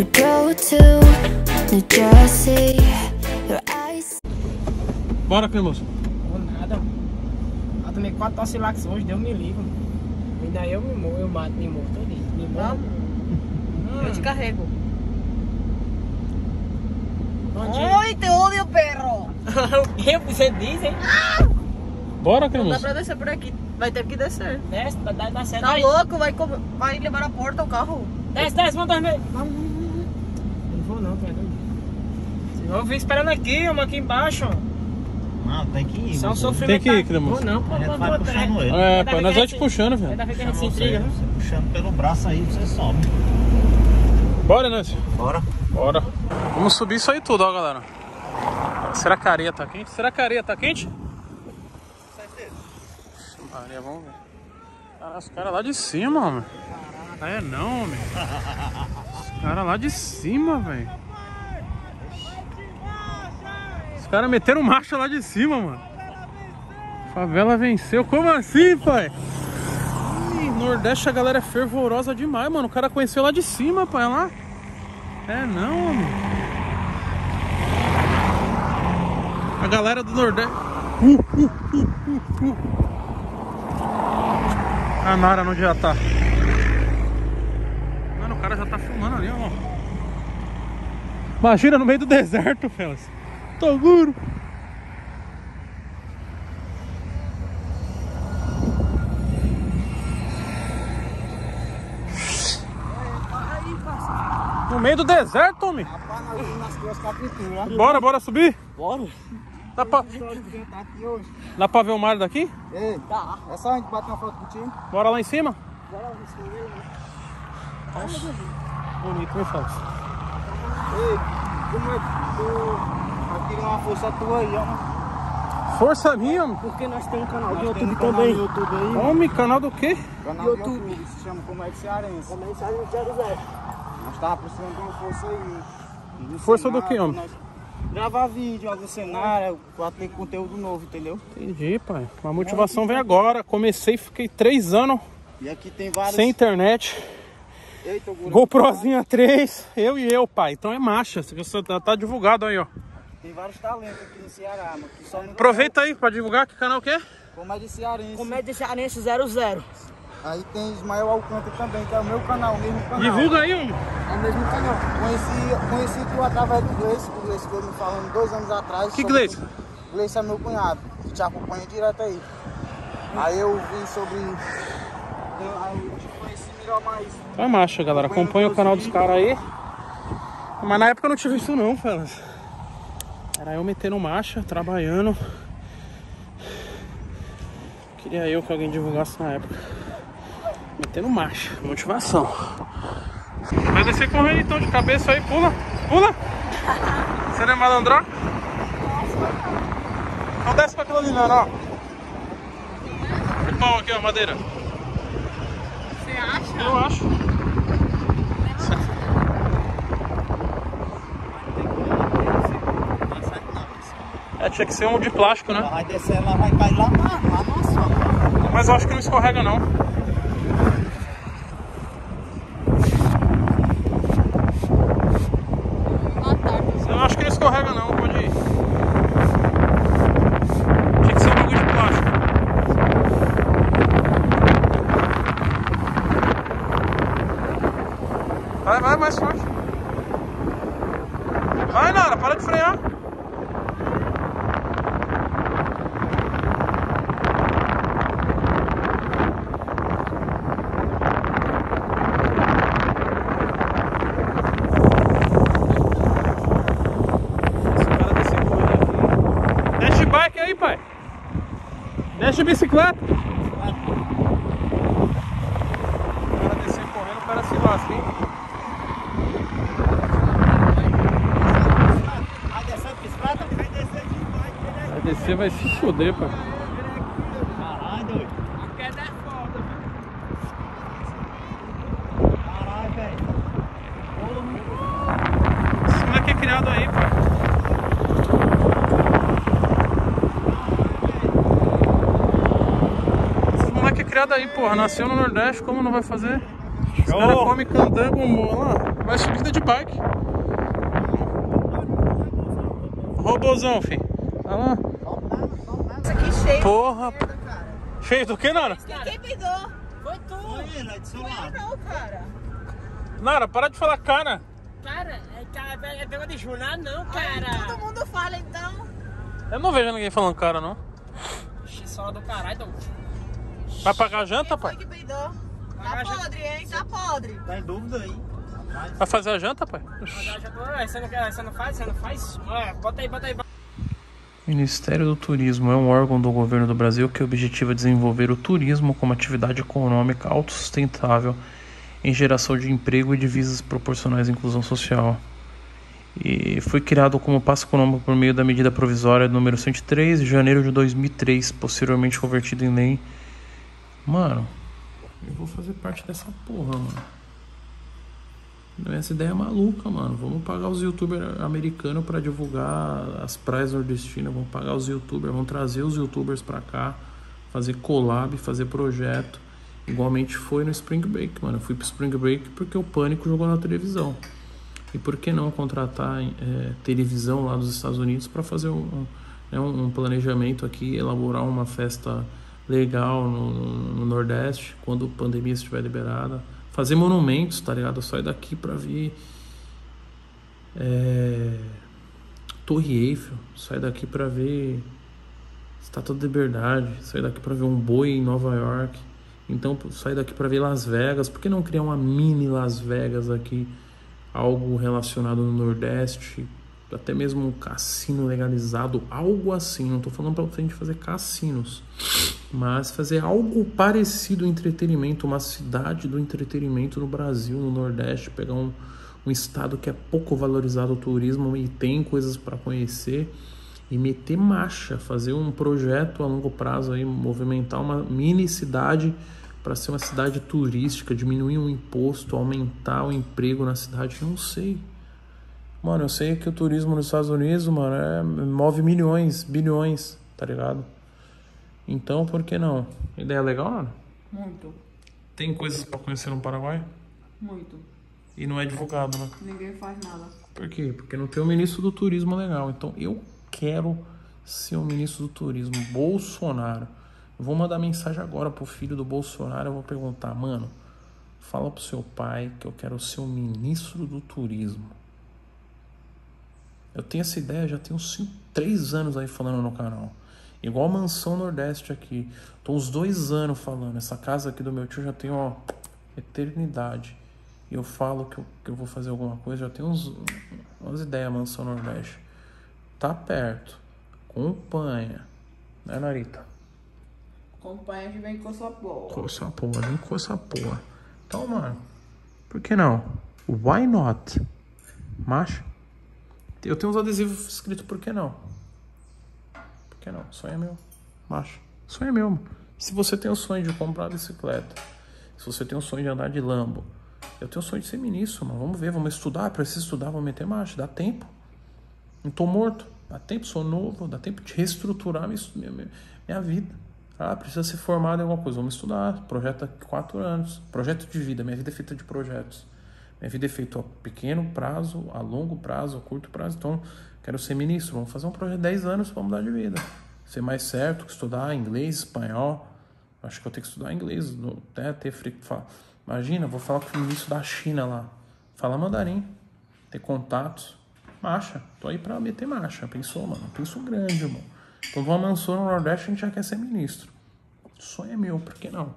We drove to New Jersey. Your eyes. Bora, cremoso. Ou nada. Eu tomei quatro tossilax hoje, deu me livre. Ainda eu me morro, eu mato, me morro todo dia. Me morro. Eu te carrego. Oi, te odio, perro! Eu, você diz, hein? Bora, Não dá cremoso. pra descer por aqui. Vai ter que descer. Desce, dá, dá, certo. Tá aí. louco? Vai, vai levar a porta o carro. Desce, desce, vamos dormir. Vamos, vou não, cara. Eu vim esperando aqui, ó, aqui embaixo. Não, tem que ir. É um sofrimento. Tem que ir, cremoso. Vou não, pô, gente pô, vai pô, puxando é. ele. É, pai, nós vai te puxando, Ainda velho. fica a gente se intriga, né? você puxando pelo braço aí, você sobe. Bora, Nancy. Bora. Bora. Vamos subir isso aí tudo, ó, galera. Será que a areia tá quente? Será que a areia tá quente? Maria, vamos ver. Cara, os caras lá de cima, homem. É não, homem. Os caras lá de cima, velho. Os caras meteram marcha lá de cima, mano. Favela venceu. Como assim, pai? Nordeste a galera é fervorosa demais, mano. O cara conheceu lá de cima, pai. Lá. É não, homem. A galera do Nordeste. Uh, uh, uh, uh, uh. A Nara onde já tá. Mano, o cara já tá filmando ali, ó. Imagina no meio do deserto, Felas. Toguro. No meio do deserto, homem. Bora, bora subir? Bora. Dá pra, Tá dá pra ver o mar daqui? Ei, tá. É só a gente bater uma foto contigo. Bora lá em cima? Nossa. Bonito, hein, Fábio? Ei, como é que tu vai querer uma força tua aí, ó? Força minha, homem. Porque nós temos um canal Nós de YouTube um canal também. YouTube aí. Homem, canal do quê? Canal YouTube. de YouTube. Se chama Comédia Cearense. Mensagem 00. Nós tava precisando de uma força aí. No Força do cenário, quê, homem? nós- Gravar vídeo, algum cenário, pra ter conteúdo novo, entendeu? Entendi, pai. A motivação vem agora. Comecei, fiquei três anos E aqui tem vários. sem internet. Eita, Guru. GoProzinha 3, eu e eu, pai. Então é marcha. Você tá, tá divulgado aí, ó. Tem vários talentos aqui no Ceará, mano. Que só Aproveita aí pra divulgar que canal que é. Comédia Cearense. Comédia Cearense 00. Aí tem Ismael Alcântara também, que é o meu canal, o mesmo canal. Divulga aí, homem. É o mesmo canal. Conheci, conheci tu através do Gleice, que o Gleice foi me falando dois anos atrás. Que Gleice? tu. Gleice é meu cunhado, que te acompanha direto aí. Aí eu vi sobre. Aí eu mais. Então é marcha, galera. Acompanha o canal dos caras aí. Mas na época eu não tive isso não, fellas. Era eu metendo marcha, trabalhando. Queria eu que alguém divulgasse na época. Metendo marcha, motivação. Vai descer correndo então de cabeça aí, pula, pula. Você não é malandrão? Então desce pra aquilo ali, não, ó. Pau aqui, ó, madeira. Acha? Eu acho. É, tinha que ser um de plástico, né? Vai descer, ela vai cair lá lá no asfalto. Mas eu acho que não escorrega não. Boa tarde. Eu acho que não escorrega não, pode ir. Tinha que ser um bagulho de plástico. Vai, vai, mais forte. Vai, Nara, para de frear. Desce de bike aí, pai. Desce de bicicleta. O cara descer correndo, o cara se lasca, hein? Vai descer de bicicleta, vai descer de bike. Vai se foder, pai. Caralho, doido. A queda é foda. Caralho, velho. Esse moleque é criado aí, pai. Esse moleque é criado aí, porra. Nasceu no Nordeste, como não vai fazer? Os caras comem candango, mo- lá. Vai subida de bike. Robozão, filho. Olha lá. Porra. Cheio do que, Nara? Quem peidou? Foi tu. Foi ele, aí Foi eu lado. não, cara. Nara, para de falar cara. Cara, é, cara, é negócio de jornal não, Todo cara. mundo fala então. Eu não vejo ninguém falando cara, não. Ixi, Só do caralho, então. Vai pagar a janta, Quem pai? foi que peidou? Tá podre, hein? Tá podre. Tá em dúvida aí. Vai fazer a janta, pai? Já- já tô- é, Você não, quer- você não faz? Você não faz? É, bota aí, bota aí. bota- Ministério do Turismo é um órgão do governo do Brasil que objetiva desenvolver o turismo como atividade econômica autossustentável em geração de emprego e divisas proporcionais à inclusão social. E foi criado como passo econômico por meio da medida provisória número 103 de janeiro de 2003, posteriormente convertido em lei. Mano, eu vou fazer parte dessa porra, mano. Essa ideia é maluca, mano. Vamos pagar os youtubers americanos pra divulgar as praias nordestinas. Vamos pagar os youtubers, vamos trazer os youtubers pra cá, fazer collab, fazer projeto. Igualmente foi no Spring Break, mano. Eu fui pro Spring Break porque o Pânico jogou na televisão. E por que não contratar é, televisão lá dos Estados Unidos para fazer um, um, né, um planejamento aqui, elaborar uma festa legal no, no- no Nordeste, quando a pandemia estiver liberada. Fazer monumentos, tá ligado? Eu saio daqui pra ver é, Torre Eiffel, saio daqui pra ver Estátua da Liberdade, saio daqui pra ver um boi em Nova York. Então, saio daqui pra ver Las Vegas. Por que não criar uma mini Las Vegas aqui? Algo relacionado no Nordeste, até mesmo um cassino legalizado, algo assim. Não tô falando pra gente fazer cassinos, mas fazer algo parecido entretenimento, uma cidade do entretenimento no Brasil, no Nordeste, pegar um, um estado que é pouco valorizado o turismo e tem coisas para conhecer e meter marcha, fazer um projeto a longo prazo aí, movimentar uma mini cidade para ser uma cidade turística, diminuir o imposto, aumentar o emprego na cidade, eu não sei. Mano, eu sei que o turismo nos Estados Unidos, mano, é, move milhões, bilhões, tá ligado? Então, por que não? Ideia legal, mano? Muito, Tem coisas pra conhecer no Paraguai muito. e não é divulgado, né? Ninguém faz nada. Por quê? Porque não tem um ministro do turismo legal. Então eu quero ser o ministro do turismo, Bolsonaro. Eu vou mandar mensagem agora pro filho do Bolsonaro. Eu vou perguntar, mano, fala pro seu pai que eu quero ser o ministro do turismo. Eu tenho essa ideia já tem uns cinco, três anos aí falando no canal. Igual a Mansão Nordeste aqui. Tô uns dois anos falando. Essa casa aqui do meu tio já tem, ó, eternidade. E eu falo que eu, que eu vou fazer alguma coisa, já tem uns, umas ideias, Mansão Nordeste. Tá perto. Acompanha. Né, Narita? Acompanha que vem com sua porra. Coça a porra, nem coça a porra. Então, mano, por que não? Why not? Macho? Eu tenho uns adesivos escritos por que não? Que não? Sonho é meu. Macho. Sonho é meu. mano. Se você tem o sonho de comprar bicicleta, se você tem o sonho de andar de Lambo, eu tenho o sonho de ser ministro, mano. Vamos ver, vamos estudar. Preciso estudar, vou meter marcha. Dá tempo. Não tô morto. Dá tempo, sou novo. Dá tempo de reestruturar minha, minha, minha vida. Ah, precisa ser formado em alguma coisa. Vamos estudar. Projeto há quatro anos. Projeto de vida. Minha vida é feita de projetos. Minha vida é feita a pequeno prazo, a longo prazo, a curto prazo. Então, quero ser ministro. Vamos fazer um projeto de 10 anos para mudar de vida. Ser mais certo, estudar inglês, espanhol. Acho que eu tenho que estudar inglês. Até ter fri- fa- Imagina, vou falar com o ministro da China lá. Fala mandarim. Ter contatos. Marcha. Tô aí pra meter marcha. Pensou, mano? Penso grande, irmão. Quando uma mansão no Nordeste, a gente já quer ser ministro. Sonho é meu, por que não?